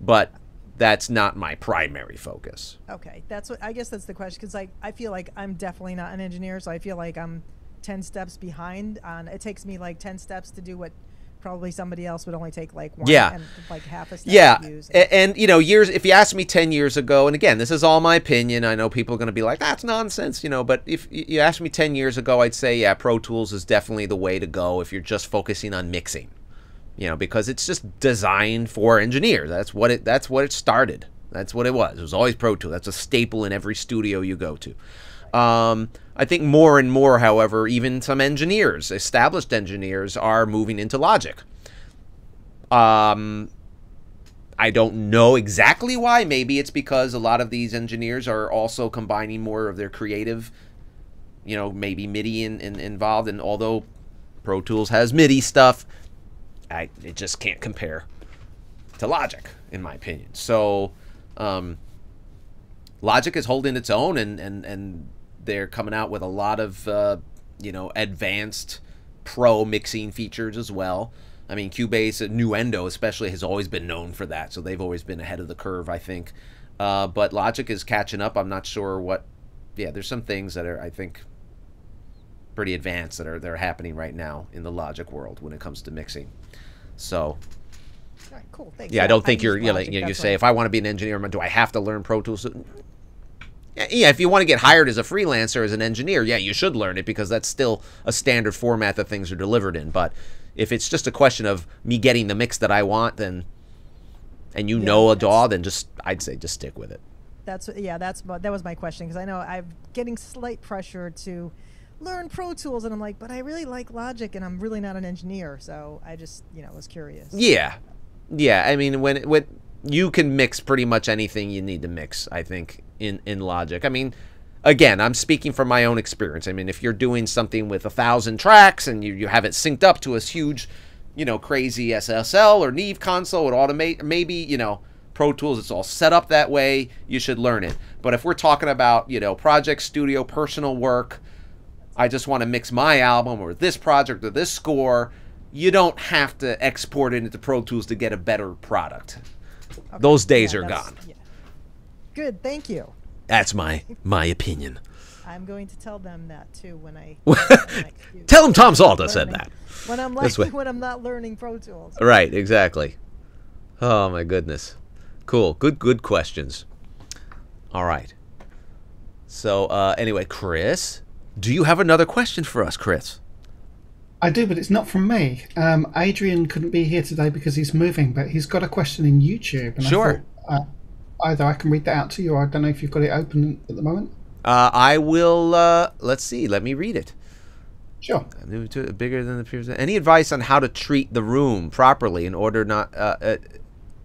but that's not my primary focus. Okay, that's what I guess that's the question because like I feel like I'm definitely not an engineer, so I feel like I'm ten steps behind. On it takes me like ten steps to do what probably somebody else would only take like one Yeah. and like half a step Yeah, to use. and, you know, years. If you asked me ten years ago, and again, this is all my opinion. I know people are going to be like, "That's nonsense," you know. But if you asked me ten years ago, I'd say, yeah, Pro Tools is definitely the way to go if you're just focusing on mixing. You know, because it's just designed for engineers. That's what it. That's what it started. That's what it was. It was always Pro Tools. That's a staple in every studio you go to. Um, I think more and more, however, even some engineers, established engineers, are moving into Logic. Um, I don't know exactly why. Maybe it's because a lot of these engineers are also combining more of their creative, you know, maybe MIDI in, in, involved. And although Pro Tools has MIDI stuff, I it just can't compare to Logic, in my opinion. So, um, Logic is holding its own, and and and they're coming out with a lot of uh, you know advanced pro mixing features as well. I mean, Cubase, Nuendo especially, has always been known for that, so they've always been ahead of the curve, I think. Uh, but Logic is catching up. I'm not sure what. Yeah, there's some things that are I think pretty advanced that are that are happening right now in the Logic world when it comes to mixing. So right, cool. Thanks. yeah, I don't think you're. You, know, Logic, you, know, you that's say if I want to be an engineer, do I have to learn Pro Tools? Yeah, Yeah, if you want to get hired as a freelancer as an engineer, yeah, you should learn it because that's still a standard format that things are delivered in. But if it's just a question of me getting the mix that I want, then and you Yeah, know a DAW, then just I'd say just stick with it. That's yeah. That's that was my question because I know I'm getting slight pressure to learn Pro Tools, and I'm like, but I really like Logic, and I'm really not an engineer, so I just you know was curious. Yeah, yeah. I mean, when when you can mix pretty much anything you need to mix, I think in in Logic. I mean, again, I'm speaking from my own experience. I mean, if you're doing something with a thousand tracks and you you have it synced up to a huge, you know, crazy SSL or Neve console with automate, maybe you know. Pro Tools, it's all set up that way. You should learn it. But if we're talking about, you know, project, studio, personal work, I just want to mix my album or this project or this score. You don't have to export it into Pro Tools to get a better product. Those days Yeah, are gone. yeah. Good, thank you. That's my my opinion. I'm going to tell them that too when I. when I Tell them Tom Salta said that. When I'm This like way. when I'm not learning Pro Tools. Right, exactly. Oh my goodness. Cool. Good good questions. All right. So uh anyway, Chris, do you have another question for us, Chris? I do, but it's not from me. Um, Adrian couldn't be here today because he's moving, but he's got a question in YouTube. And Sure. I thought, uh, either I can read that out to you, or I don't know if you've got it open at the moment. Uh I will uh let's see, let me read it. Sure. To bigger than the previous. Any advice on how to treat the room properly in order not uh, uh,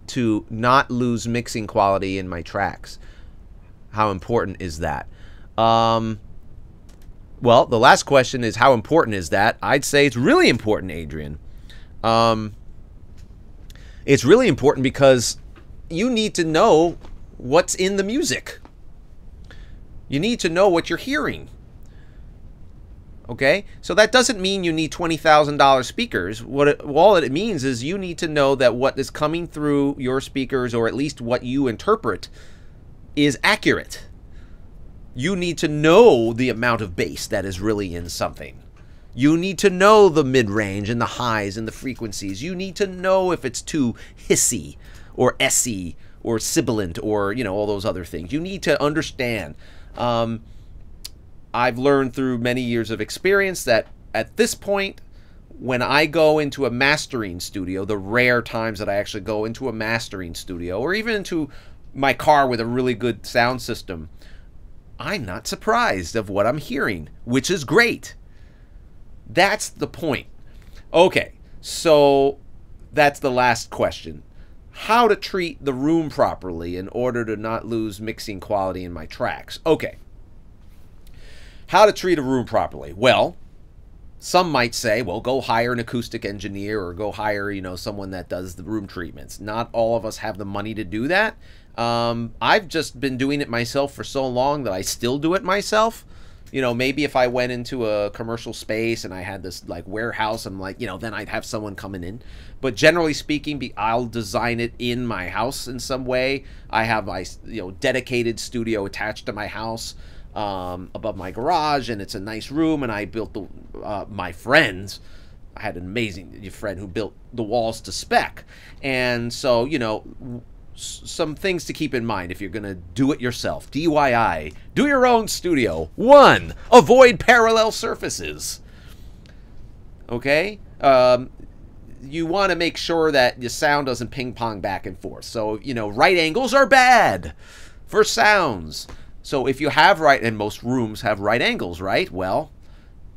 to not lose mixing quality in my tracks? How important is that? Um, well, the last question is how important is that? I'd say it's really important, Adrian. Um, it's really important because you need to know what's in the music. You need to know what you're hearing Okay, so that doesn't mean you need twenty thousand dollars speakers. What it, all it means is you need to know that what is coming through your speakers, or at least what you interpret, is accurate. You need to know the amount of bass that is really in something. You need to know the mid range and the highs and the frequencies. You need to know if it's too hissy or essy or sibilant or you know all those other things. You need to understand. Um, I've learned through many years of experience that at this point, when I go into a mastering studio, the rare times that I actually go into a mastering studio or even into my car with a really good sound system, I'm not surprised of what I'm hearing, which is great. That's the point. Okay, so that's the last question. How to treat the room properly in order to not lose mixing quality in my tracks. Okay. How to treat a room properly? Well, some might say, well, go hire an acoustic engineer or go hire, you know, someone that does the room treatments. Not all of us have the money to do that. Um, I've just been doing it myself for so long that I still do it myself. You know, maybe if I went into a commercial space and I had this like warehouse, I'm like, you know, then I'd have someone coming in. But generally speaking, be, I'll design it in my house in some way. I have my, you know, dedicated studio attached to my house um, above my garage, and it's a nice room. And I built the uh, my friends. I had an amazing friend who built the walls to spec, and so you know some things to keep in mind if you're going to do it yourself. DIY, do your own studio. One, avoid parallel surfaces. Okay? Um, you want to make sure that the sound doesn't ping pong back and forth. So, you know, right angles are bad for sounds. So if you have right, and most rooms have right angles, right? Well,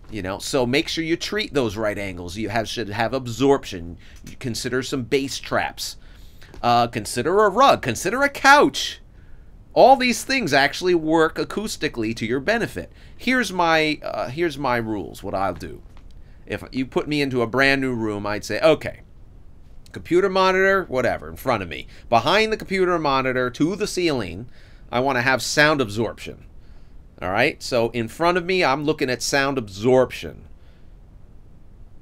you know, so make sure you treat those right angles. You have should have absorption. You consider some bass traps. Uh, consider a rug. Consider a couch. All these things actually work acoustically to your benefit. Here's my uh, here's my rules. What I'll do. If you put me into a brand new room, I'd say, okay, computer monitor, whatever, in front of me. Behind the computer monitor to the ceiling, I want to have sound absorption. All right, so in front of me, I'm looking at sound absorption.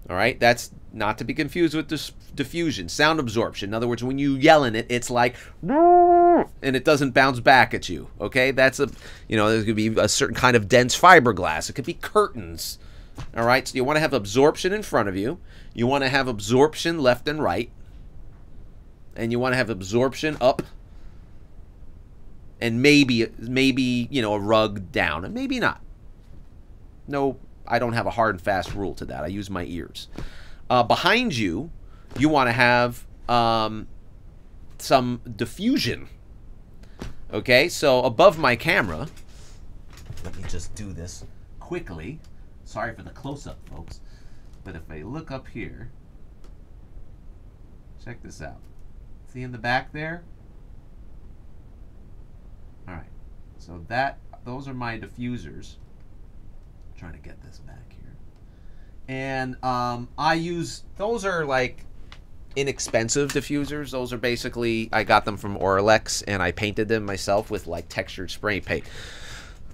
All right, that's not to be confused with dis- diffusion, sound absorption. In other words, when you yell in it, it's like, and it doesn't bounce back at you. Okay, that's a, you know, there's gonna be a certain kind of dense fiberglass. It could be curtains. All right, so you want to have absorption in front of you. You want to have absorption left and right, and you want to have absorption up and maybe maybe you know a rug down and maybe not no i don't have a hard and fast rule to that i use my ears uh, behind you you want to have um, some diffusion okay so above my camera let me just do this quickly sorry for the close-up folks but if i look up here check this out see in the back there all right. So that those are my diffusers. I'm trying to get this back. And um, I use those are like inexpensive diffusers. Those are basically I got them from Auralex and I painted them myself with like textured spray paint.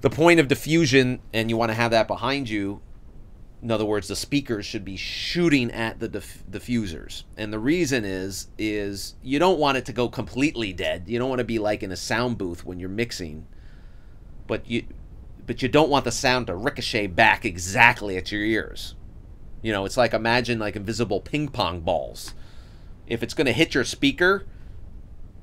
The point of diffusion, and you want to have that behind you, in other words, the speakers should be shooting at the diff- diffusers, and the reason is is you don't want it to go completely dead. You don't want to be like in a sound booth when you're mixing, but you but you don't want the sound to ricochet back exactly at your ears. You know, it's like imagine like invisible ping pong balls. If it's going to hit your speaker,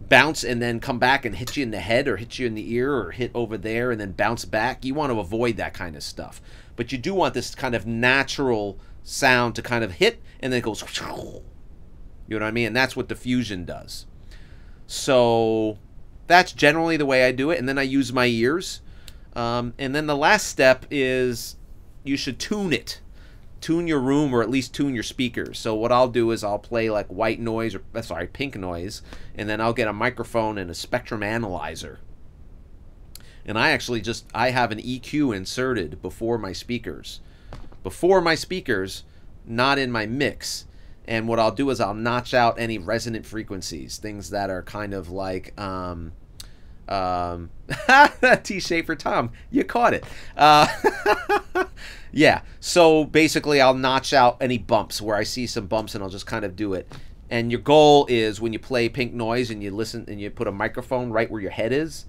bounce and then come back and hit you in the head or hit you in the ear or hit over there and then bounce back, you want to avoid that kind of stuff. But you do want this kind of natural sound to kind of hit and then it goes you know what I mean? And that's what diffusion does. So that's generally the way I do it and then I use my ears. Um, and then the last step is you should tune it tune your room or at least tune your speakers so what I'll do is I'll play like white noise or uh, sorry pink noise and then I'll get a microphone and a spectrum analyzer and I actually just I have an EQ inserted before my speakers. Before my speakers, not in my mix. And what I'll do is I'll notch out any resonant frequencies, things that are kind of like um, Um, T shape for Tom. You caught it. Uh, yeah. So basically, I'll notch out any bumps where I see some bumps, and I'll just kind of do it. And your goal is when you play pink noise and you listen and you put a microphone right where your head is,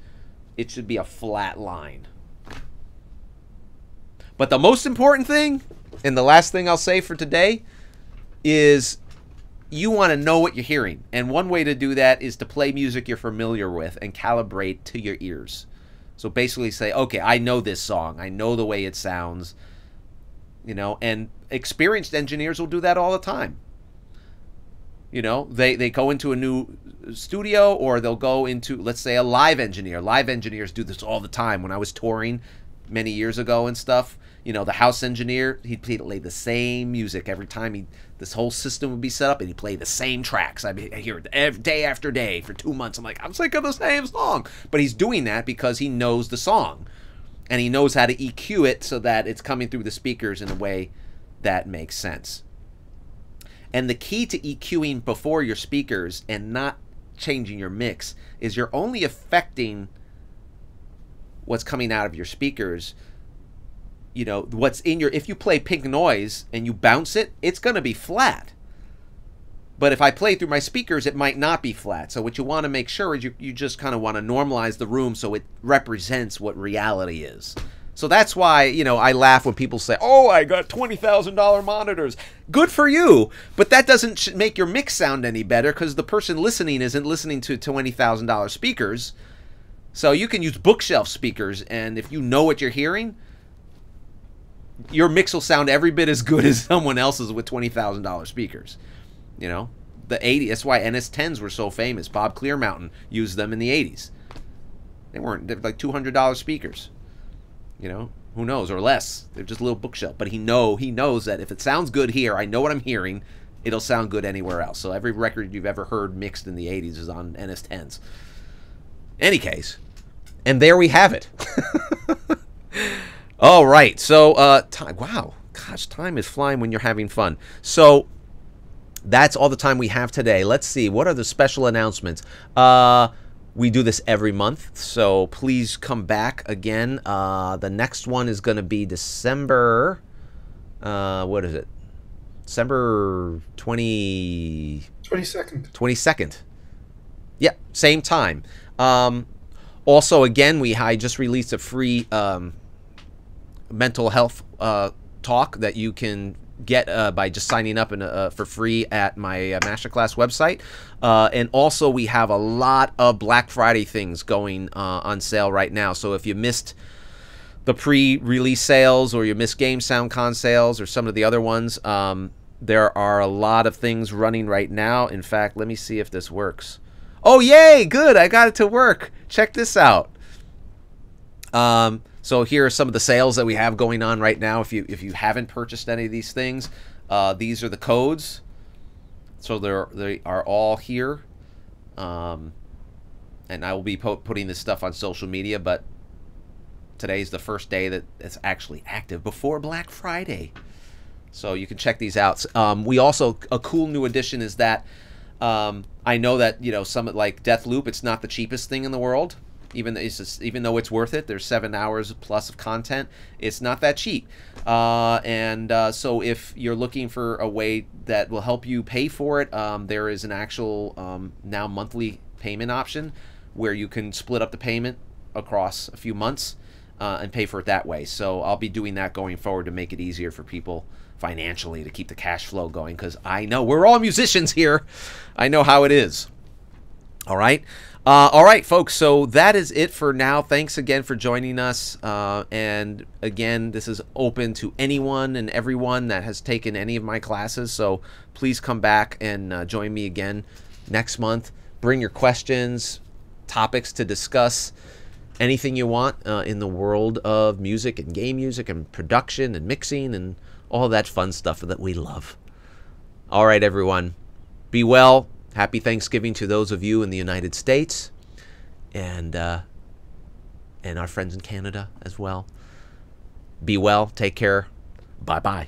it should be a flat line. But the most important thing, and the last thing I'll say for today, is you want to know what you're hearing. And one way to do that is to play music you're familiar with and calibrate to your ears. So basically say, okay, I know this song. I know the way it sounds. You know, and experienced engineers will do that all the time. You know, they, they go into a new studio or they'll go into, let's say, a live engineer. Live engineers do this all the time. When I was touring many years ago and stuff, you know, the house engineer, he'd play the same music every time he, this whole system would be set up and he'd play the same tracks. I, mean, I hear it every, day after day for two months. I'm like, I'm sick of the same song. But he's doing that because he knows the song and he knows how to EQ it so that it's coming through the speakers in a way that makes sense. And the key to EQing before your speakers and not changing your mix is you're only affecting what's coming out of your speakers. You know, what's in your if you play pink noise and you bounce it, it's going to be flat. But if I play through my speakers, it might not be flat. So what you want to make sure is you, you just kind of want to normalize the room so it represents what reality is. So that's why, you know, I laugh when people say, "Oh, I got $20,000 monitors." Good for you, but that doesn't make your mix sound any better cuz the person listening isn't listening to $20,000 speakers. So you can use bookshelf speakers and if you know what you're hearing, your mix will sound every bit as good as someone else's with $20,000 speakers. You know, the 80 that's why NS10s were so famous. Bob Clearmountain used them in the 80s. They weren't they're like $200 speakers. You know, who knows or less. They're just a little bookshelf, but he know he knows that if it sounds good here, I know what I'm hearing, it'll sound good anywhere else. So every record you've ever heard mixed in the 80s is on NS10s. Any case, and there we have it. All right. So, uh, time. Wow. Gosh, time is flying when you're having fun. So, that's all the time we have today. Let's see. What are the special announcements? Uh, we do this every month, so please come back again. Uh, the next one is going to be December. Uh, what is it? December 20. 22nd. 22nd. Yeah, same time. Um, also, again, we I just released a free um, mental health uh, talk that you can get uh, by just signing up in, uh, for free at my uh, masterclass website. Uh, and also, we have a lot of Black Friday things going uh, on sale right now. So if you missed the pre-release sales or you missed GameSoundCon sales or some of the other ones, um, there are a lot of things running right now. In fact, let me see if this works. Oh, yay! Good, I got it to work. Check this out. Um, so here are some of the sales that we have going on right now. If you if you haven't purchased any of these things, uh, these are the codes. So they're they are all here, um, and I will be putting this stuff on social media. But today's the first day that it's actually active before Black Friday, so you can check these out. Um, we also a cool new addition is that um, I know that you know some like Deathloop. It's not the cheapest thing in the world even it's just, even though it's worth it. There's seven hours plus of content. It's not that cheap, uh, and uh, so if you're looking for a way that will help you pay for it, um, there is an actual um, now monthly payment option where you can split up the payment across a few months uh, and pay for it that way. So I'll be doing that going forward to make it easier for people financially to keep the cash flow going because I know we're all musicians here. I know how it is. All right. Uh, all right, folks. So that is it for now. Thanks again for joining us. Uh, and again, this is open to anyone and everyone that has taken any of my classes. So please come back and uh, join me again next month. Bring your questions, topics to discuss, anything you want uh, in the world of music and game music and production and mixing and all that fun stuff that we love. All right, everyone. Be well. Happy Thanksgiving to those of you in the United States and uh, and our friends in Canada as well. Be well. Take care. Bye bye.